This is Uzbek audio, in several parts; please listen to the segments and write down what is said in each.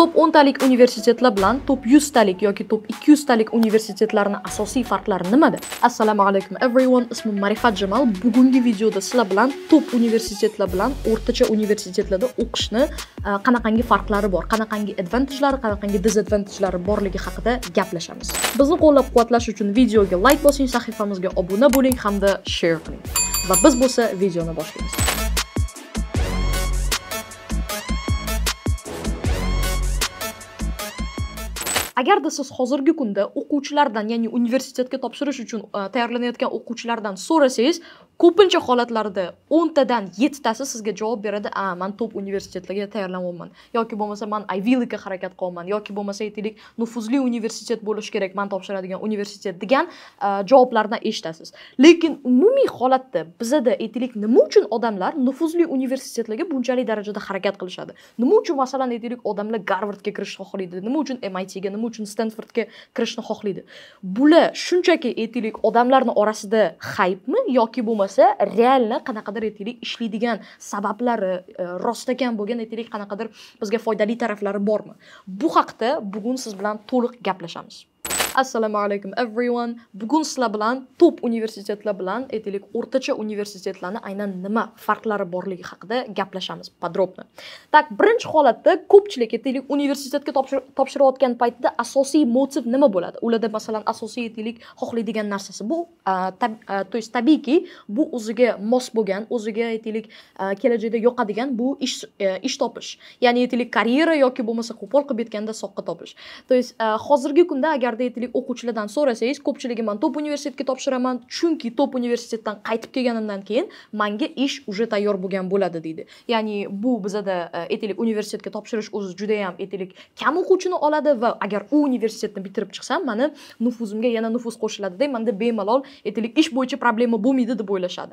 top 10 talik universitetlar bilan top 100 talik yoki top 200 talik universitetlarni asosiy farqlari nimada? Assalomu alaykum everyone. Ismim ma'rifat jamal. Bugungi videoda sizlar bilan top universitetlar bilan o'rtacha universitetlarda o'qishni e, qanaqangi farqlari bor qanaqangi advantajlari, qanaqangi disadvantagelari borligi haqida gaplashamiz. Bizni qo'llab quvvatlash uchun videoga like bosing sahifamizga obuna bo'ling hamda share qiling. Va biz bo'lsa videoni boshlaymiz. Agarda siz hozirgi kunda o'quvchilardan ya'ni universitetga topshirish uchun e, tayyorlanayotgan o'quvchilardan so'rasangiz ko'pincha holatlarda o'ntadan yettitasi sizga javob beradi a man top universitetlarga tayyorlanyapman yoki bo'lmasa man ivy leaguega harakat qilyapman yoki bo'lmasa aytaylik nufuzli universitet bo'lishi kerak man topshiradigan universitet degan e, javoblarni eshitasiz. Lekin umumiy holatda bizada aytaylik nima uchun odamlar nufuzli universitetlarga bunchalik darajada harakat qilishadi? Nima uchun masalan aytaylik odamlar garvardga kirishni xohlaydi nima uchun mitga nima uchun stanfordga kirishni xohlaydi bular shunchaki aytaylik odamlarni orasida haypmi yoki bo'lmasa realni qanaqadir aytaylik ishlaydigan sabablari e, rostakam bo'lgan aytaylik qanaqadir bizga foydali taraflari bormi? Bu haqda bugun siz bilan to'liq gaplashamiz. Assalomu alaykum everyone. Bugun sizlar bilan top universitetlar bilan aytaylik o'rtacha universitetlarni aynan nima farqlari borligi haqida gaplashamiz подробно так birinchi holatda ko'pchilik aytaylik universitetga topshirayotgan paytda asosiy motiv nima bo'ladi? Ularda masalan asosiy aytaylik xohlaydigan narsasi bu то есть tabiiyki bu o'ziga mos bo'lgan o'ziga aytaylik kelajakda yoqadigan bu ish e, ish topish. Ya'ni aytaylik karyera yoki bo'lmasa qo'pol qilib aytganda soqqa topish. То есть hozirgi kunda agarda aytaylik o'quvchilardan so'rasangiz ko'pchiligi man top universitetga topshiraman chunki top universitetdan qaytib kelganimdan keyin manga ish уже tayyor bo'lgan bo'ladi deydi. Ya'ni bu bizada e, aytaylik universitetga topshirish o'zi juda yam aytaylik kam o'quvchini oladi va agar u universitetni bitirib chiqsam mani nufuzimga yana nufuz qo'shiladida manda bemalol aytaylik ish bo'yicha problema bo'lmaydi deb o'ylashadi.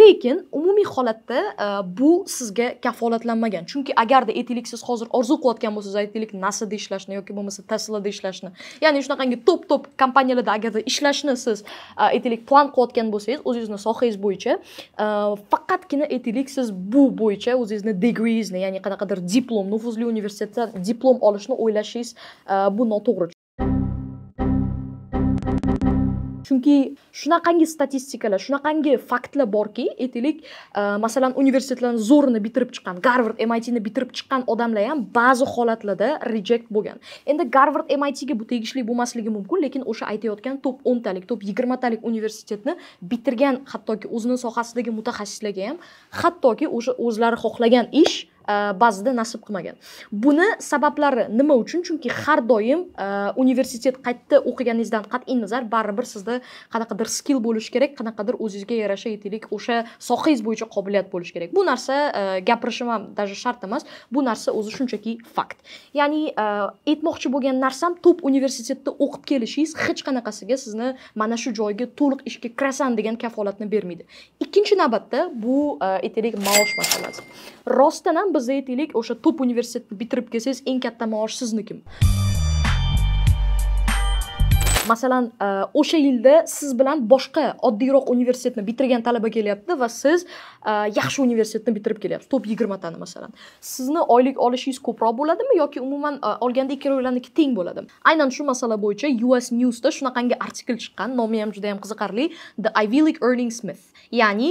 Lekin umumiy holatda e, bu sizga kafolatlanmagan. Chunki agarda aytaylik siz hozir orzu qilayotgan bo'lsangiz aytaylik nasada ishlashni yoki bo'lmasa teslada ishlashni ya'ni shunaqangi top top kompaniyalarda agarda ishlashni siz aytaylik plan qilayotgan bo'lsangiz o'zingizni sohangiz bo'yicha faqatgina aytaylik siz bu bo'yicha o'zingizni degreezni ya'ni qanaqadir diplom nufuzli universitetdan diplom olishni o'ylashingiz bu noto'g'ri chunki shunaqangi statistikalar shunaqangi faktlar borki aytaylik e, masalan universitetlarni zo'rini bitirib chiqqan garvard mitni bitirib chiqqan odamlar ham ba'zi holatlarda reject bo'lgan. Endi garvard mitga bu tegishli bo'lmasligi mumkin lekin o'sha aytayotgan top o'ntalik top yigirmatalik universitetni bitirgan hattoki o'zini sohasidagi mutaxassislarga ham hattoki o'sha o'zlari xohlagan ish E, bazada nasib qilmagan. Buni sabablari nima uchun? Chunki har doim e, universitet qayerda o'qiganingizdan qat'iy nazar baribir sizda qanaqadir skill bo'lishi kerak qanaqadir o'zingizga yarasha aytaylik o'sha sohangiz bo'yicha qobiliyat bo'lishi kerak. Bu narsa e, gapirishim ham даже shart emas. Bu narsa o'zi shunchaki fakt. Ya'ni aytmoqchi bo'lgan narsam top universitetda o'qib kelishingiz hech qanaqasiga sizni mana shu joyga to'liq ishga kirasan degan kafolatni bermaydi. Ikkinchi navbatda bu aytaylik maosh masalasi. Rostdan ham biz aytaylik o'sha top universitetni bitirib kelsangiz eng katta maosh sizniki masalan e, o'sha yilda siz bilan boshqa oddiyroq universitetni bitirgan talaba kelyapti va siz e, yaxshi universitetni bitirib kelyapsiz. Top yigirmatani masalan. Sizni oylik olishingiz ko'proq bo'ladimi yoki umuman e, olganda ikkovlarniki teng bo'ladimi? Aynan shu masala bo'yicha us newsda shunaqangi artikl chiqqan. Nomi ham juda yam qiziqarli. The ivy league earning smith. Ya'ni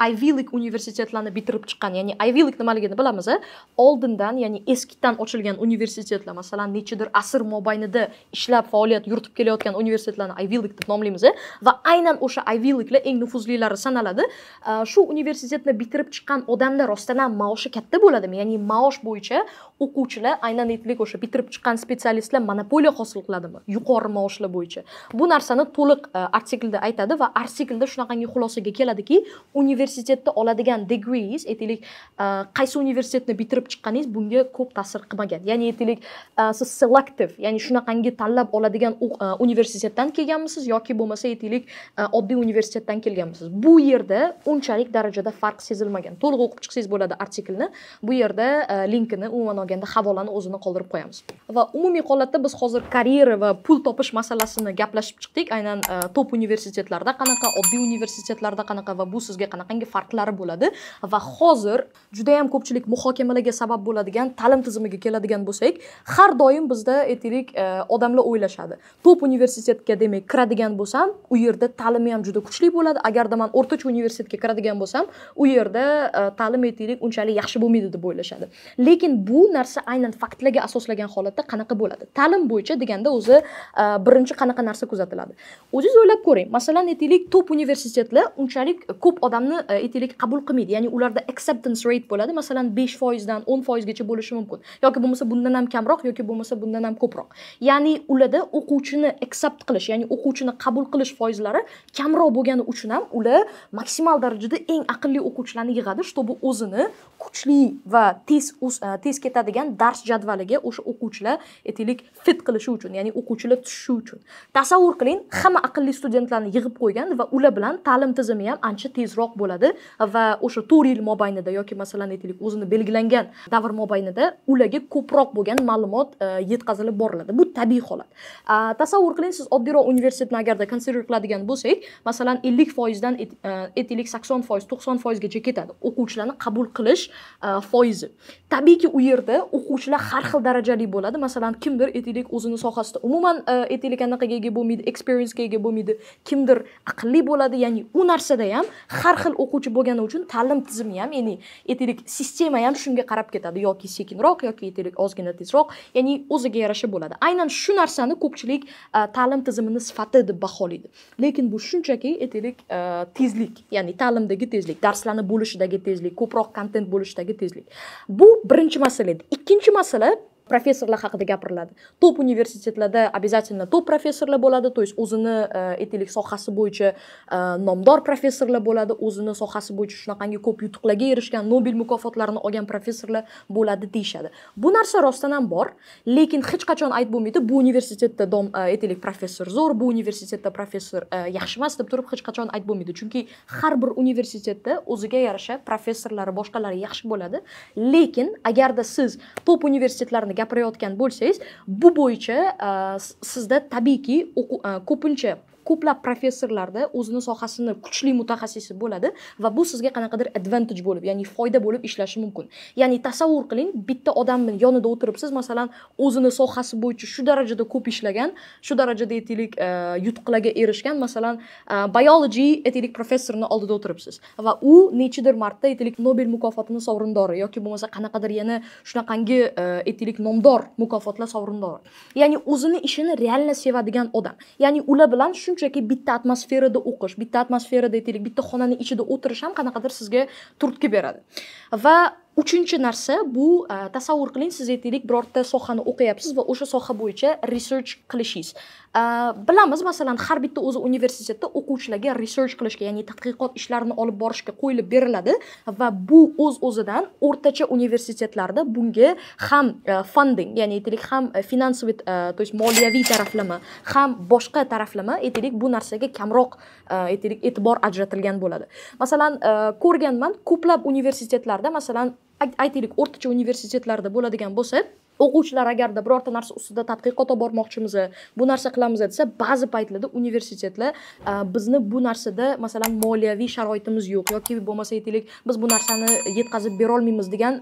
ivy league universitetlarni bitirib chiqqan ya'ni ivy league nimaligini bilamiz oldindan ya'ni eskidan ochilgan universitetlar masalan nechidir asr mobaynida ishlab faoliyat yuritib kelayotgan universitetlarni ivy league deb nomlaymiz va aynan o'sha ivy leaguelar eng nufuzlilari sanaladi. Shu universitetni bitirib chiqqan odamlar rostdan ham maoshi katta bo'ladimi? Ya'ni maosh bo'yicha o'quvchilar aynan aytaylik o'sha bitirib chiqqan spetsialistlar monopoliya hosil qiladimi? Yuqori maoshlar bo'yicha. Bu narsani to'liq artiklda aytadi va artiklda shunaqangi xulosaga keladiki universitetda oladigan degrees aytaylik qaysi universitetni bitirib chiqqaningiz bunga ko'p ta'sir qilmagan. Ya'ni aytaylik siz selective ya'ni shunaqangi tanlab oladigan universitetdan kelganmisiz yoki bo'lmasa aytaylik oddiy universitetdan kelganmisiz bu yerda unchalik darajada farq sezilmagan to'liq o'qib chiqsangiz bo'ladi artiklni bu yerda linkini umuman olganda havolani o'zini qoldirib qo'yamiz va umumiy holatda biz hozir karyera va pul topish masalasini gaplashib chiqdik aynan top universitetlarda qanaqa oddiy universitetlarda qanaqa va bu sizga qanaqangi farqlari bo'ladi va hozir judayam ko'pchilik muhokamalarga sabab bo'ladigan ta'lim tizimiga keladigan bo'lsak har doim bizda aytaylik odamlar o'ylashadi top universitetga demak kiradigan bo'lsam u yerda ta'limi ham juda kuchli bo'ladi. Agarda man o'rtacha universitetga kiradigan bo'lsam u yerda e, ta'lim aytaylik unchalik yaxshi bo'lmaydi deb o'ylashadi. Lekin bu narsa aynan faktlarga asoslagan holatda qanaqa bo'ladi? Ta'lim bo'yicha deganda o'zi e, birinchi qanaqa narsa kuzatiladi? O'zingiz o'ylab ko'ring. Masalan aytaylik top universitetlar unchalik ko'p odamni e, aytaylik qabul qilmaydi. Ya'ni ularda acceptance rate bo'ladi. Masalan besh foizdan o'n foizgacha bo'lishi mumkin. Yoki bo'lmasa bundan ham kamroq yoki bo'lmasa bundan ham ko'proq. Ya'ni ularda o'quvchini accept qilish ya'ni o'quvchini qabul qilish foizlari kamroq bo'lgani uchun ham ular maksimal darajada eng aqlli o'quvchilarni yig'adi чтобы o'zini kuchli va tez e, tez ketadigan dars jadvaliga o'sha o'quvchilar aytaylik fit qilishi uchun ya'ni o'quvchilar tushishi uchun. Tasavvur qiling hamma aqlli studentlarni yig'ib qo'ygan va ular bilan ta'lim tizimi ham ancha tezroq bo'ladi va o'sha to'rt yil mobaynida yoki masalan aytaylik o'zini belgilangan davr mobaynida ularga ko'proq bo'lgan ma'lumot e, yetkazilib boriladi. Bu tabiiy holat. Tasavvur qiling siz oddiyroq universitetni agarda konsider qiladigan bo'lsak masalan ellik foizdan e, aytaylik sakson foiz to'qson foizgacha ketadi o'quvchilarni qabul qilish e, foizi. Tabiiyki u yerda o'quvchilar har xil darajali bo'ladi. Masalan kimdir aytaylik o'zini sohasida umuman e, aytaylik anaqaga ega bo'lmaydi experiencega ega bo'lmaydi kimdir aqlli bo'ladi ya'ni u narsada ham har xil o'quvchi bo'lgani uchun ta'lim tizimi ham ya'ni aytaylik sistema ham shunga qarab ketadi. Yoki sekinroq yoki aytaylik ozgina tezroq ya'ni o'ziga yarasha bo'ladi. Aynan shu narsani ko'pchilik Э, ta'lim tizimini sifati deb baholaydi lekin bu shunchaki aytaylik e, tezlik ya'ni ta'limdagi tezlik darslarni bo'lishidagi tezlik ko'proq kontent bo'lishidagi tezlik. Bu birinchi masala edi. Ikkinchi masala professorlar haqida gapiriladi top universitetlarda обязательно top professorlar bo'ladi то есть o'zini e, sohasi bo'yicha э, nomdor professorlar bo'ladi o'zini sohasi bo'yicha shunaqangi ko'p yutuqlarga erishgan nobel mukofotlarini olgan professorlar bo'ladi deyishadi. Bu narsa rostdan ham bor lekin hech qachon aytib bo'lmaydi bu universitetda dom e, aytaylik professor zo'r bu universitetda professor e, yaxshi emas deb turib hech qachon aytib bo'lmaydi. Chunki har bir universitetda o'ziga yarasha professorlari boshqalari yaxshi bo'ladi. Lekin agarda siz top universitetlarni gapirayotgan bo'lsangiz bu bo'yicha e, sizda tabiiyki e, ko'pincha ko'plab professorlarda o'zini sohasini kuchli mutaxassisi bo'ladi va bu sizga qanaqadir advantage bo'lib ya'ni foyda bo'lib ishlashi mumkin. Ya'ni tasavvur qiling bitta odamni yonida o'tiribsiz masalan o'zini sohasi bo'yicha shu darajada ko'p ishlagan shu darajada aytaylik e, yutuqlarga erishgan masalan e, biology aytaylik professorni oldida o'tiribsiz va u nechidir marta aytaylik nobel mukofotini sovrindori yoki bo'lmasa qanaqadir yana shunaqangi e, aytaylik nomdor mukofotlar sovrindori. Ya'ni o'zini ishini реально sevadigan odam. Ya'ni ular bilan shuncha shunchaki bitta atmosferada o'qish bitta atmosferada aytaylik bitta xonani ichida o'tirish ham qanaqadir sizga turtki beradi. Va uchinchi narsa bu e, tasavvur qiling siz aytaylik birorta sohani o'qiyapsiz va o'sha soha bo'yicha research qilishingiz. E, bilamiz masalan har bitta o'zi universitetda o'quvchilarga research qilishga ya'ni tadqiqot ishlarini olib borishga qo'yilib beriladi va bu o'z o'zidan o'rtacha universitetlarda bunga ham e, funding ya'ni aytaylik ham finansoviy то есть moliyaviy taraflama ham boshqa taraflama aytaylik bu narsaga kamroq aytaylik e'tibor ajratilgan bo'ladi. Masalan ko'rganman ko'plab universitetlar universitetlarda masalan aytaylik o'rtacha universitetlarda bo'ladigan bo'lsa o'quvchilar agarda birorta narsa ustida tadqiqot olib bormoqchimiz bu narsa qilamiz desa ba'zi paytlarda universitetlar bizni bu narsada masalan moliyaviy sharoitimiz yo'q yoki bo'lmasa aytaylik biz bu narsani yetkazib berolmaymiz degan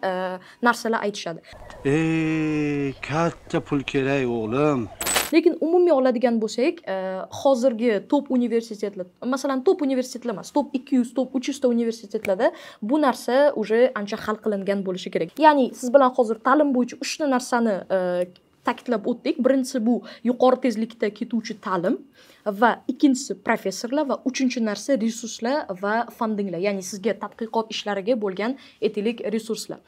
narsalar aytishadi. Ey katta pul kerak o'g'lim. Lekin umumiy oladigan bo'lsak e, hozirgi top universitetlar masalan top universitetlar emas top ikki yuz top uch yuzta universitetlarda bu narsa уже ancha hal qilingan bo'lishi kerak. Ya'ni siz bilan hozir ta'lim bo'yicha uchta narsani e, ta'kidlab o'tdik. Birinchisi bu yuqori tezlikda ketuvchi ta'lim. Va ikkinchisi professorlar va uchinchi narsa resurslar va fundinglar ya'ni sizga tadqiqot ishlariga bo'lgan aytaylik resurslar.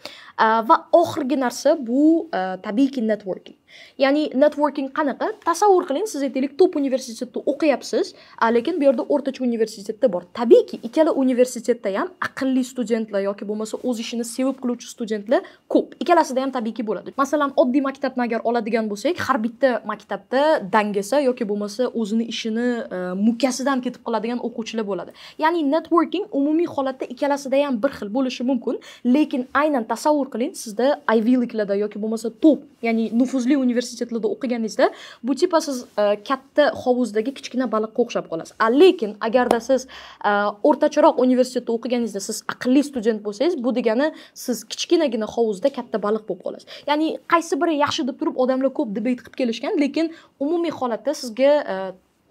Va oxirgi narsa bu tabiiyki networking. Ya'ni networking qanaqa? Tasavvur qiling siz aytaylik top universitetda o'qiyapsiz lekin bu yerda o'rtacha universitetda bor. Tabiiyki ikkala universitetda ham aqlli studentlar yoki bo'lmasa o'z ishini sevib qiluvchi studentlar ko'p. Ikkalasida ham tabiiyki bo'ladi. Masalan oddiy maktabni agar oladigan bo'lsak har bitta maktabda dangasa yoki bo'lmasa o'zini ishini kishini e, mukkasidan ketib qoladigan o'quvchilar bo'ladi. Ya'ni networking umumiy holatda ikkalasida ham bir xil bo'lishi mumkin lekin aynan tasavvur qiling sizda ivy leaguelarda yoki bo'lmasa top ya'ni nufuzli universitetlarda o'qiganingizda bu tipa siz e, katta hovuzdagi kichkina baliqqa o'xshab qolasiz. Lekin agarda siz e, o'rtacharoq universitetda o'qiganingizda siz aqlli student bo'lsangiz bu degani siz kichkinagina hovuzda katta baliq bo'lib qolasiz. Ya'ni qaysi biri yaxshi deb turib odamlar ko'p debat qilib kelishgan lekin umumiy holatda sizga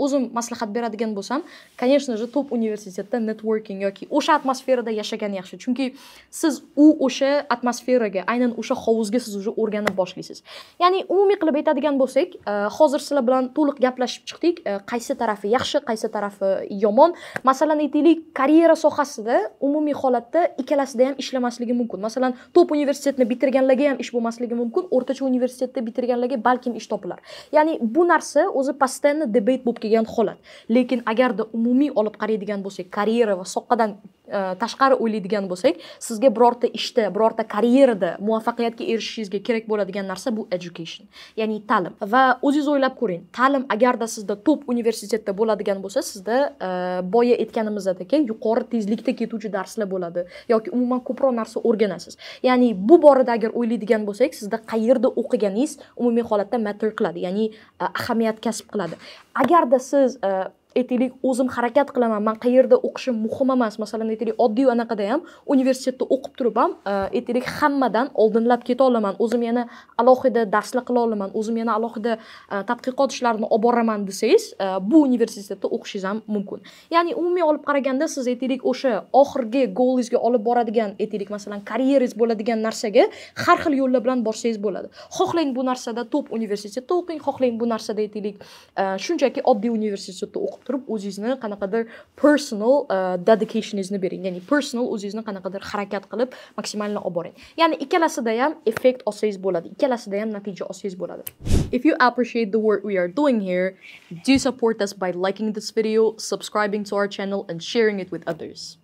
o'zim maslahat beradigan bo'lsam конечно же top universitetda networking yoki o'sha atmosferada yashagan yaxshi. Chunki siz u o'sha atmosferaga aynan o'sha hovuzga siz уже o'rganib boshlaysiz. Ya'ni umumiy qilib aytadigan bo'lsak e, hozir sizlar bilan to'liq gaplashib chiqdik. E, qaysi tarafi yaxshi qaysi tarafi yomon. Masalan aytaylik karyera sohasida umumiy holatda ikkalasida ham ishlamasligi mumkin. Masalan top universitetni bitirganlarga ham ish bo'lmasligi mumkin o'rtacha universitetda bitirganlarga balkim ish topilar. Ya'ni bu narsa o'zi постоянно debate bo'lib kelgan holat. Lekin agarda umumiy olib qaraydigan bo'lsak karyera va soqqadan e, tashqari o'ylaydigan bo'lsak sizga birorta ishda birorta karyerada muvaffaqiyatga erishishingizga kerak bo'ladigan narsa bu education ya'ni ta'lim. Va o'zingiz o'ylab ko'ring ta'lim agarda sizda top universitetda bo'ladigan bo'lsa sizda e, boya aytganimizdek yuqori tezlikda ketuvchi darslar bo'ladi yoki umuman ko'proq narsa o'rganasiz. Ya'ni bu borada agar o'ylaydigan bo'lsak sizda qayerda o'qiganingiz umumiy holatda matter qiladi ya'ni e, ahamiyat kasb qiladi. Agarda siz e, aytaylik o'zim harakat qilaman. Man qayerda o'qishim muhim emas. Masalan aytaylik oddiy anaqada ham universitetda o'qib turib ham e, aytaylik hammadan oldinlab keta olaman. O'zim yana alohida darslar qila olaman. O'zim yana alohida e, tadqiqot ishlarini olib boraman desangiz e, bu universitetda o'qishingiz ham mumkin. Ya'ni umumiy olib qaraganda siz aytaylik o'sha oxirgi golingizga olib boradigan aytaylik masalan karyerangiz bo'ladigan narsaga har xil yo'llar bilan borsangiz bo'ladi. Xohlang bu narsada top universitetda o'qing. Xohlang bu narsada aytaylik shunchaki oddiy universitetda o'qib turib o'zingizni qanaqadir personal uh, dedicationingizni bering. Ya'ni personal o'zingizni qanaqadir harakat qilib maksimalni olib boring. Ya'ni ikkalasida ham effekt olsangiz bo'ladi. Ikkalasida ham natija olsangiz bo'ladi. If you appreciate the work we are doing here do support us by liking this video subscribing to our channel and sharing it with others.